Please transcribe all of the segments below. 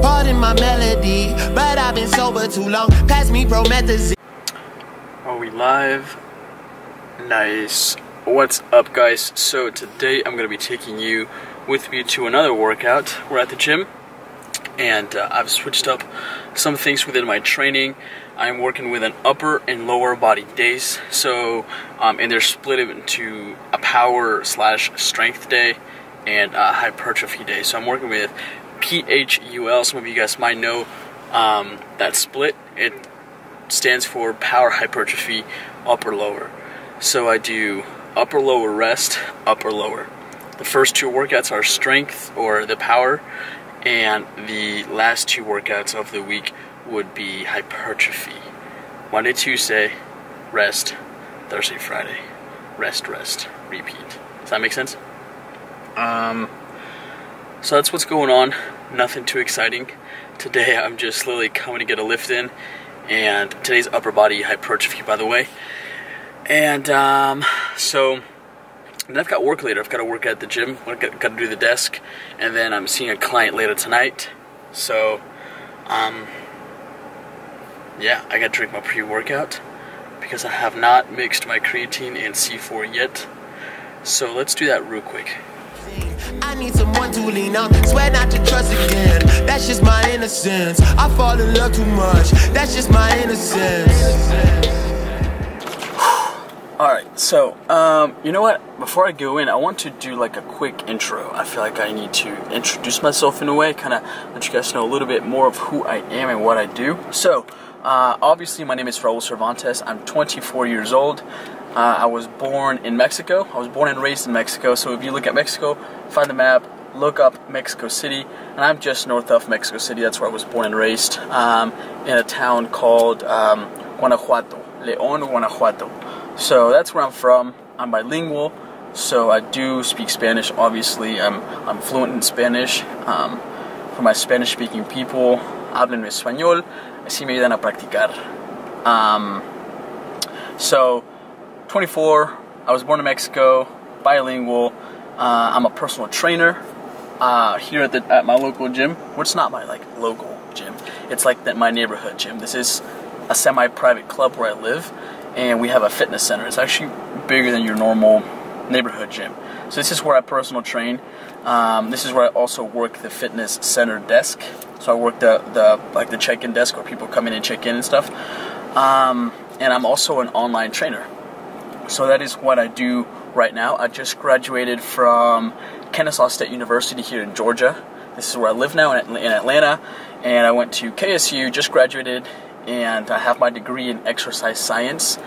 Pardon my melody, but I've been sober too long. Pass me promethazine. Are we live? Nice. What's up, guys? So today I'm gonna be taking you with me to another workout. We're at the gym, and uh, I've switched up some things within my training. I'm working with an upper and lower body days. So, um, and they're split into a power slash strength day and a hypertrophy day. So I'm working with PHUL. Some of you guys might know um, that split. It stands for power hypertrophy upper lower. So I do upper lower rest, upper lower. The first two workouts are strength or the power, and the last two workouts of the week would be hypertrophy. Monday, Tuesday, rest, Thursday, Friday, rest, rest, repeat. Does that make sense? Um, so that's what's going on. Nothing too exciting. Today I'm just slowly coming to get a lift in, and today's upper body hypertrophy, by the way. And um, so then I've got work later. I've got to work at the gym. I've got, got to do the desk, and then I'm seeing a client later tonight. So, um, yeah, I got to drink my pre-workout because I have not mixed my creatine and C4 yet. So let's do that real quick. I need someone to lean on. Swear not to trust again. That's just my innocence. I fall in love too much. That's just my innocence. Alright, so, um, you know what? Before I go in, I want to do like a quick intro. I feel like I need to introduce myself in a way, kind of let you guys know a little bit more of who I am and what I do. So, uh, obviously, my name is Raul Cervantes. I'm 24 years old. Uh, I was born in Mexico. I was born and raised in Mexico. So, if you look at Mexico, find the map, look up Mexico City, and I'm just north of Mexico City. That's where I was born and raised, um, in a town called um, Guanajuato, León, Guanajuato. So that's where I'm from. I'm bilingual, so I do speak Spanish. Obviously, I'm I'm fluent in Spanish. Um, for my Spanish-speaking people, hablen español, así me ayudan a practicar. Um, so, 24. I was born in Mexico, bilingual. Uh, I'm a personal trainer uh, here at the at my local gym. Well, it's not my like local gym. It's like my neighborhood gym. This is a semi-private club where I live and we have a fitness center. It's actually bigger than your normal neighborhood gym. So this is where I personal train. Um, this is where I also work the fitness center desk. So I work the, the like the check-in desk where people come in and check in and stuff. Um, and I'm also an online trainer. So that is what I do right now. I just graduated from Kennesaw State University here in Georgia. This is where I live now in, in Atlanta. And I went to KSU, just graduated and I have my degree in exercise science.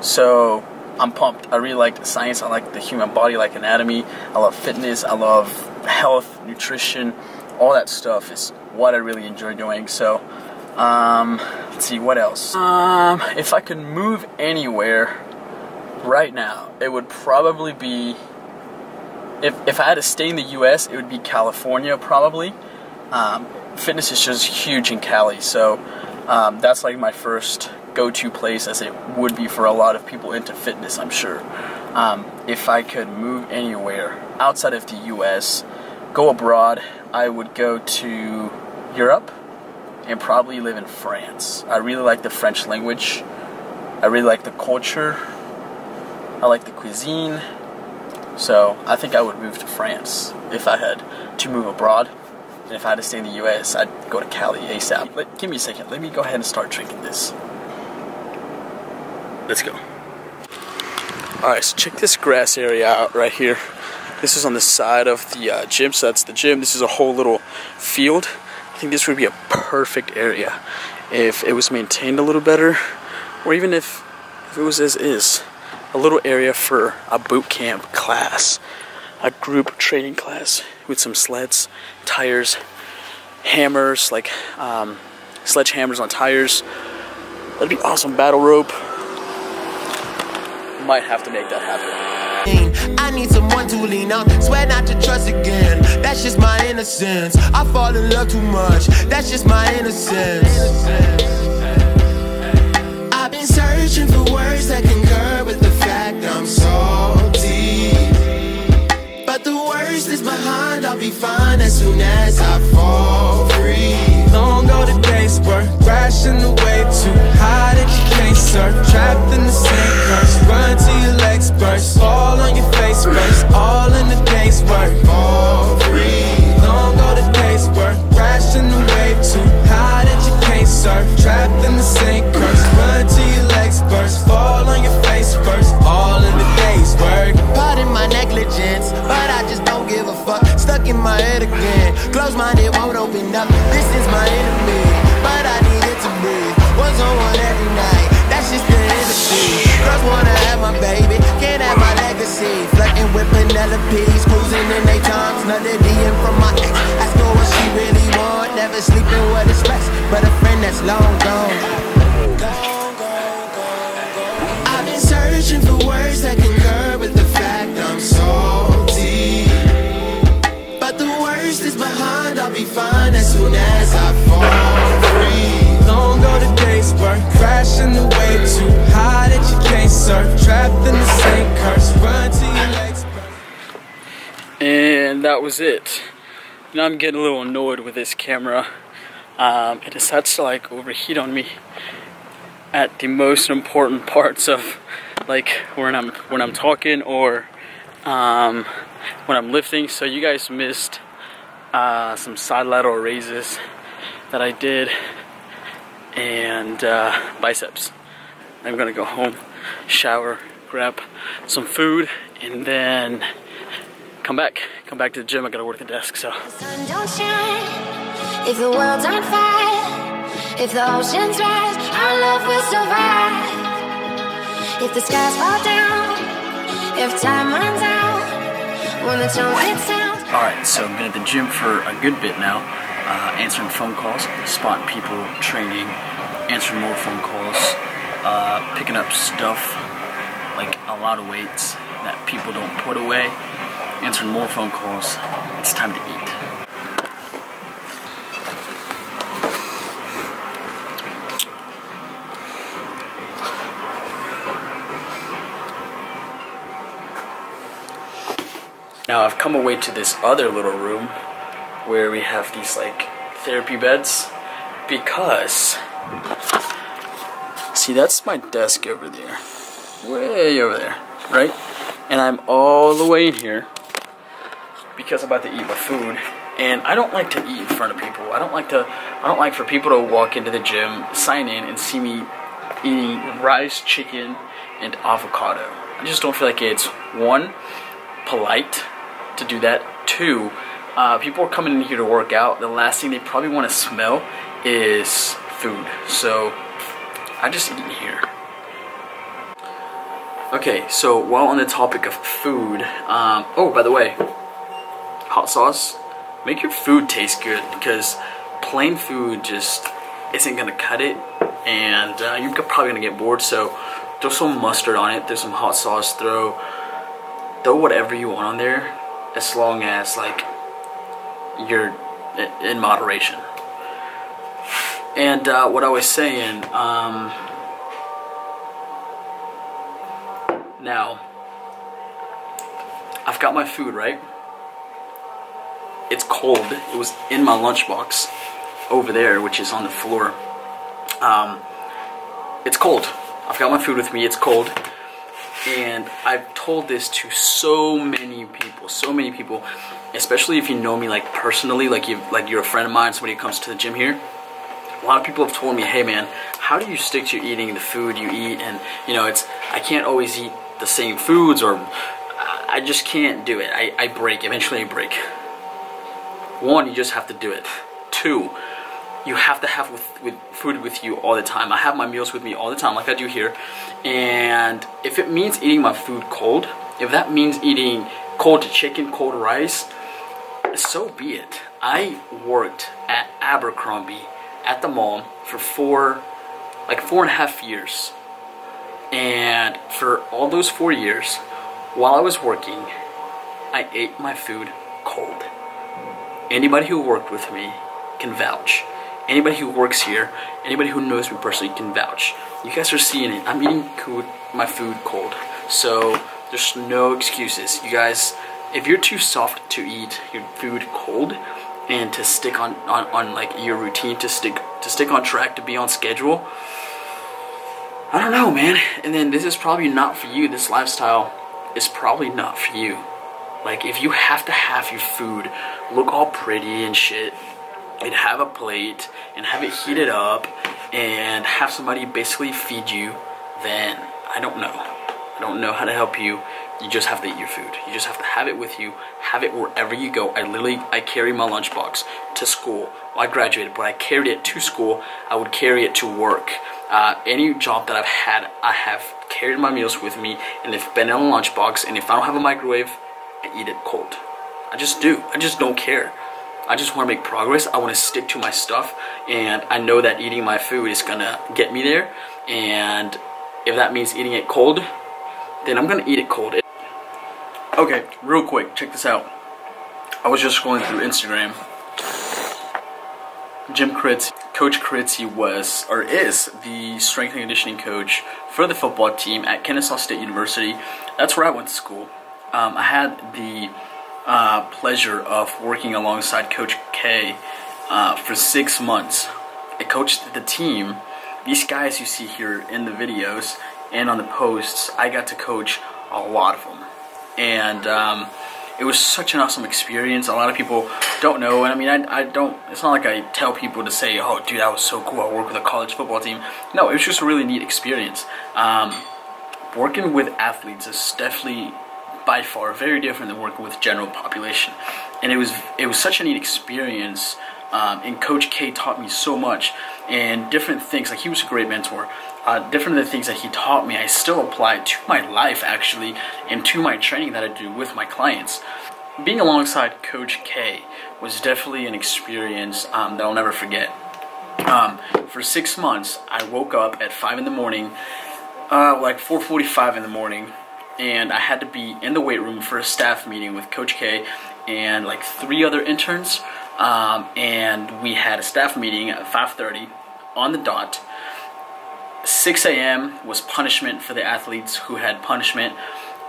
So I'm pumped. I really like science. I like the human body, like anatomy. I love fitness. I love health, nutrition, all that stuff is what I really enjoy doing. So, um, let's see what else. Um, if I could move anywhere right now, it would probably be. If if I had to stay in the U.S., it would be California probably. Um, fitness is just huge in Cali, so um, that's like my first go-to place as it would be for a lot of people into fitness i'm sure. Um, if i could move anywhere outside of the us go abroad i would go to europe and probably live in france. I really like the french language. I really like the culture. I like the cuisine. So i think i would move to france if i had to move abroad and if I had to stay in the US, I'd go to Cali ASAP. Let, give me a second. Let me go ahead and start drinking this. Let's go. Alright, so check this grass area out right here. This is on the side of the uh, gym, so that's the gym. This is a whole little field. I think this would be a perfect area if it was maintained a little better, or even if, if it was as is. A little area for a boot camp class, a group training class with some sleds, tires, hammers, like um, sledgehammers on tires. That'd be awesome. Battle rope. Might have to make that happen. I need someone to lean on. Swear not to trust again. That's just my innocence. I fall in love too much. That's just my innocence. I've been searching for words that concur with the fact I'm so this behind, I'll be fine as soon as my head again. Close minded won't open up. This is my enemy, but I need it to breathe. One's on one every night. That's just the industry. Girls wanna have my baby, can't have my legacy. Flirting with Penelope's, cruising in they times. Another DM from my ex. Ask her what she really want. Never sleeping with a stress, but a friend that's long gone. I've been searching for words that can surf. Trapped in the same curse, run till your legs. And that was it. Now I'm getting a little annoyed with this camera. Um, it to like overheat on me at the most important parts of like when I'm when I'm talking or um, when I'm lifting. So you guys missed uh, some side lateral raises that I did and uh, biceps. I'm gonna go home, shower, grab some food, and then come back. Come back to the gym. I gotta work the desk. So. sun don't shine, if the world's on fire, if the oceans rise, our love will survive. If the skies fall down, if time runs out, when the trumpet sounds. Alright, so I've been at the gym for a good bit now, uh, answering phone calls, spotting people, training, answering more phone calls, uh, picking up stuff, like a lot of weights that people don't put away, answering more phone calls. It's time to eat. Now I've come away to this other little room where we have these like therapy beds because see that's my desk over there. Way over there, right? And I'm all the way in here because I'm about to eat my food and I don't like to eat in front of people. I don't like to I don't like for people to walk into the gym, sign in and see me eating rice, chicken, and avocado. I just don't feel like it's one polite to do that. Two, uh, people are coming in here to work out. The last thing they probably want to smell is food. So I just eat here. Okay, so while on the topic of food, um, oh, by the way, hot sauce, make your food taste good because plain food just isn't gonna cut it, and uh, you're probably gonna get bored. So throw some mustard on it, throw some hot sauce, throw throw whatever you want on there, as long as like you're in moderation. And uh, what I was saying, um, now I've got my food right. It's cold. It was in my lunchbox over there, which is on the floor. Um, it's cold. I've got my food with me. It's cold and I've told this to so many people, so many people, especially if you know me like personally, like you like you're a friend of mine, somebody who comes to the gym here. A lot of people have told me, "Hey man, how do you stick to eating the food you eat?" And you know, it's I can't always eat the same foods, or I just can't do it. I, I break. Eventually, I break. One, you just have to do it. Two, you have to have with, with food with you all the time. I have my meals with me all the time, like I do here. And if it means eating my food cold, if that means eating cold chicken, cold rice, so be it. I worked at Abercrombie at the mall for four, like four and a half years. And for all those four years, while I was working, I ate my food cold. Anybody who worked with me can vouch. Anybody who works here, anybody who knows me personally can vouch. You guys are seeing it. I'm eating my food cold. So there's no excuses. You guys, if you're too soft to eat your food cold, and to stick on, on, on like your routine to stick to stick on track to be on schedule? I don't know man. And then this is probably not for you. This lifestyle is probably not for you. Like if you have to have your food look all pretty and shit and have a plate and have it heated up and have somebody basically feed you then i don't know. I don't know how to help you you just have to eat your food. You just have to have it with you, have it wherever you go. I literally, I carry my lunchbox to school. Well, I graduated, but I carried it to school. I would carry it to work. Uh, any job that I've had, I have carried my meals with me, and they've been in a lunchbox. And if I don't have a microwave, I eat it cold. I just do. I just don't care. I just want to make progress. I want to stick to my stuff, and I know that eating my food is gonna get me there. And if that means eating it cold, then I'm gonna eat it cold. Okay, real quick, check this out. I was just scrolling through Instagram. Jim Kritz, Coach Kritz, he was or is the strength and conditioning coach for the football team at Kennesaw State University. That's where I went to school. Um, I had the uh, pleasure of working alongside Coach K uh, for six months. I coached the team. These guys you see here in the videos and on the posts, I got to coach a lot of them and um, it was such an awesome experience. A lot of people don't know, and I mean, I, I don't. It's not like I tell people to say, "Oh, dude, that was so cool. I worked with a college football team." No, it was just a really neat experience. Um, working with athletes is definitely by far very different than working with general population, and it was it was such a neat experience. Um, and Coach K taught me so much and different things. Like he was a great mentor uh, different of the things that he taught me, I still apply to my life actually, and to my training that I do with my clients. Being alongside Coach K was definitely an experience um, that I'll never forget. Um, for six months, I woke up at five in the morning, uh, like 4:45 in the morning, and I had to be in the weight room for a staff meeting with Coach K and like three other interns. Um, and we had a staff meeting at 5:30 on the dot 6 a.m. was punishment for the athletes who had punishment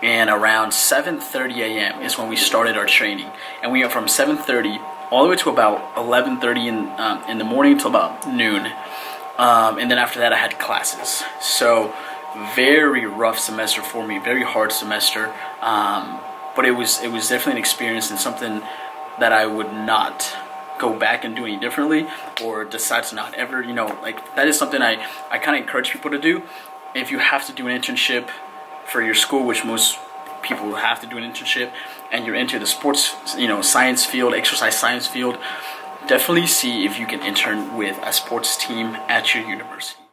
and around 7.30 a.m. is when we started our training and we went from 7.30 all the way to about 11.30 in, um, in the morning until about noon um, and then after that I had classes so very rough semester for me very hard semester um, but it was it was definitely an experience and something that I would not go back and do any differently or decide to not ever, you know, like that is something I, I kind of encourage people to do. If you have to do an internship for your school, which most people have to do an internship, and you're into the sports, you know, science field, exercise science field, definitely see if you can intern with a sports team at your university.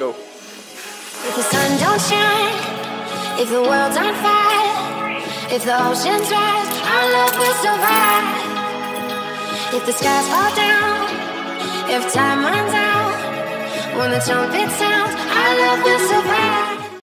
Go. If the sun don't shine, if the world's on fire, if the oceans rise, our love will survive. If the skies fall down, if time runs out, when the trumpet sounds, our love will survive.